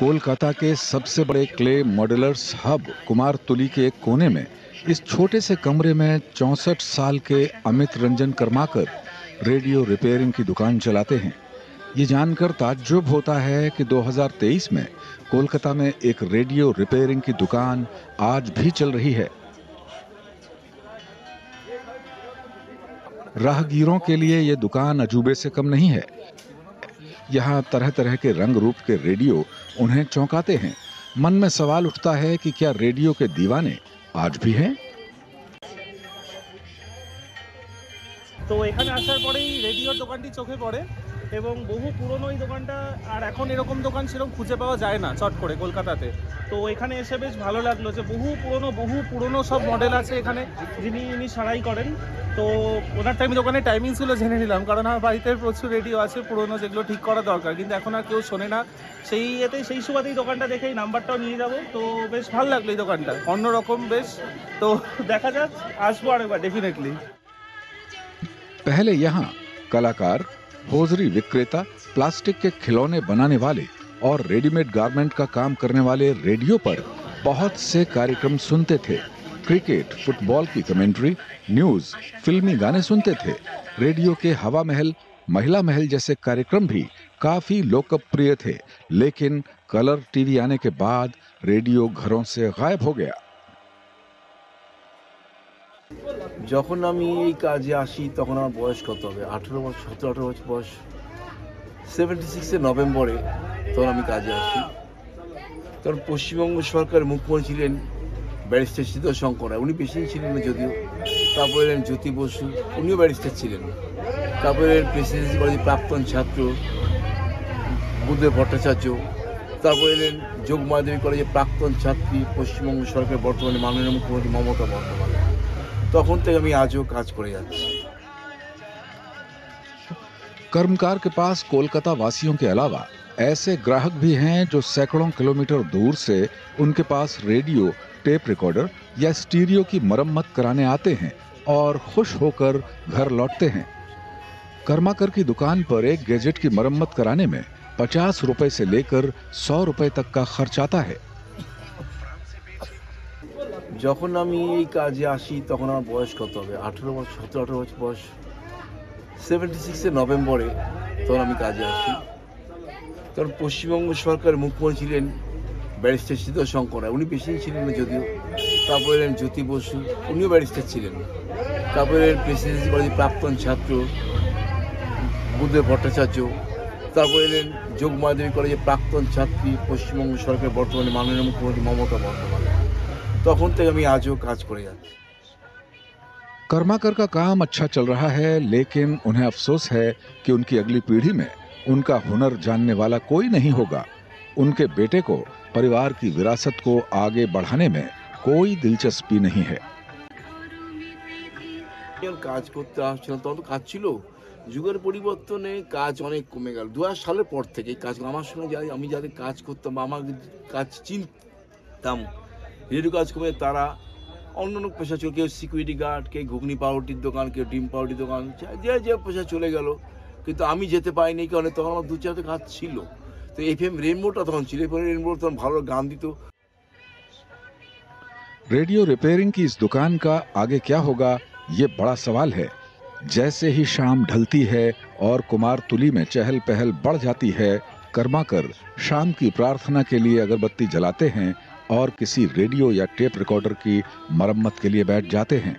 कोलकाता के सबसे बड़े क्ले मॉडलर्स हब कुमार तुली के एक कोने में, इस छोटे से कमरे में चौसठ साल के अमित रंजन कर्माकर रेडियो रिपेयरिंग की दुकान चलाते हैं। ये जानकर ताज्जुब होता है कि 2023 में कोलकाता में एक रेडियो रिपेयरिंग की दुकान आज भी चल रही है। राहगीरों के लिए ये दुकान अजूबे से कम नहीं है यहाँ तरह तरह के रंग रूप के रेडियो उन्हें चौंकाते हैं मन में सवाल उठता है कि क्या रेडियो के दीवाने आज भी हैं তো এখানে আসার পরেই রেডিওর দোকানটি চোখে পড়ে এবং বহু পুরনো এই দোকানটা আর এখন এরকম দোকান সেরকম খুঁজে পাওয়া যায় না চট করে কলকাতাতে তো এখানে এসে বেশ ভালো লাগলো যে বহু পুরনো বহু পুরনো সব মডেল আছে এখানে যিনি ইনি সারাই করেন তো ওনার টাইম দোকানে টাইমিং ছিল জেনে নিলাম কারণ আমার বাড়িতে প্রচুর রেডিও আছে পুরনো যেগুলো ঠিক করা দরকার কিন্তু এখন আর কেউ শোনে না সেই এতে সেই সুবাদেই দোকানটা দেখে এই নাম্বারটাও নিয়ে যাবো তো বেশ ভালো লাগলো এই দোকানটা অন্যরকম বেশ তো দেখা যাক আসবো আরেকবার ডেফিনেটলি पहले यहाँ कलाकार होजरी विक्रेता, प्लास्टिक के खिलौने बनाने वाले और रेडीमेड गारमेंट का काम करने वाले रेडियो पर बहुत से कार्यक्रम सुनते थे। क्रिकेट, फुटबॉल की कमेंट्री, न्यूज़, फिल्मी गाने सुनते थे। रेडियो के हवा महल, महिला महल जैसे कार्यक्रम भी काफ़ी लोकप्रिय थे। लेकिन कलर टीवी आने के बाद रेडियो घरों से गायब हो गया। যখন আমি এই কাজে আসি, তখন আমার বয়স কত হবে? আঠেরো বছর, সতেরো, আঠেরো বছর বয়স। সেভেন্টি সিক্সে নভেম্বরে তখন আমি কাজে আসি। তখন পশ্চিমবঙ্গ সরকারের মুখ্যমন্ত্রী ছিলেন ব্যারিস্টার শীতল শঙ্কর। উনি বেশি ছিলেন না যদিও। তারপরে এলেন জ্যোতি বসু। উনিও ব্যারিস্টার ছিলেন। তারপরে এলেন প্রেসিডেন্সি কলেজের প্রাক্তন ছাত্র বুদ্ধদেব ভট্টাচার্য। তারপরে এলেন যোগমাদেবী কলেজের প্রাক্তন ছাত্রী পশ্চিমবঙ্গ সরকারের বর্তমানে মাননীয় মুখ্যমন্ত্রী মমতা বন্দ্যোপাধ্যায়। তখন থেকে আমি আজও কাজ করে যাচ্ছি कर्मकार के पास कोलकाता वासियों के अलावा ऐसे ग्राहक भी हैं जो सैकड़ों किलोमीटर दूर से उनके पास रेडियो टेप रिकॉर्डर या स्टीरियो की मरम्मत कराने आते हैं और खुश होकर घर लौटते हैं कर्माकर की दुकान पर एक गैजेट की मरम्मत कराने में पचास रुपए से लेकर सौ रुपए तक का खर्च आता है যখন আমি এই কাজে আসি, তখন আমার বয়স কত হবে? আঠেরো বছর, সতেরো, আঠেরো বছর বয়স। সেভেন্টি সিক্সের নভেম্বরে তখন আমি কাজে আসি। তখন পশ্চিমবঙ্গ সরকারের মুখ্যমন্ত্রী ছিলেন ব্যারিস্টার শীতল শঙ্কর উনি বেশি ছিলেন না যদিও। তারপরে এলেন জ্যোতি বসু। উনিও ব্যারিস্টার ছিলেন। তারপরে এলেন প্রেসিডেন্সি কলেজের প্রাক্তন ছাত্র বুদ্ধদেব ভট্টাচার্য। তারপরে এলেন যোগমাদেবী কলেজের প্রাক্তন ছাত্রী পশ্চিমবঙ্গ সরকারের বর্তমানে মাননীয় মুখ্যমন্ত্রী মমতা বন্দ্যোপাধ্যায়। তখন থেকে আমি আজও কাজ করে যাচ্ছি कर्माकर का काम अच्छा चल रहा है लेकिन उन्हें अफसोस है कि उनकी अगली पीढ़ी में उनका हुनर जानने वाला कोई नहीं होगा उनके बेटे को परिवार की विरासत को आगे बढ़ाने में कोई दिलचस्पी नहीं है যখন কাজ করতে আসছিলাম তখন তো কাজ ছিল যুগের পরিবর্তনে কাজ অনেক কমে গেল দু হাজার সালের পর থেকে এই কাজ আমার সঙ্গে যাই আমি যাদের কাজ করতাম বা আমার কাজ চিনতাম রেডিও কাজ কমে তারা অন্য অন্য পেশা ছিল কেউ সিকিউরিটি গার্ড কেউ ঘুগনি পাউরুটির দোকান কেউ ডিম পাউরুটির দোকান যে- যে যে পেশা চলে গেল কিন্তু আমি যেতে পারিনি কারণ তখন আমার দু চারটে কাজ ছিল তো এফ এম রেনবোটা তখন ছিল এফ এম রেনবো তখন ভালো গান দিত रेडियो रिपेयरिंग की इस दुकान का आगे क्या होगा ये बड़ा सवाल है जैसे ही शाम ढलती है और कुमार तुली में चहल पहल बढ़ जाती है कर्माकर शाम की प्रार्थना के लिए अगरबत्ती जलाते हैं और किसी रेडियो या टेप रिकॉर्डर की मरम्मत के लिए बैठ जाते हैं।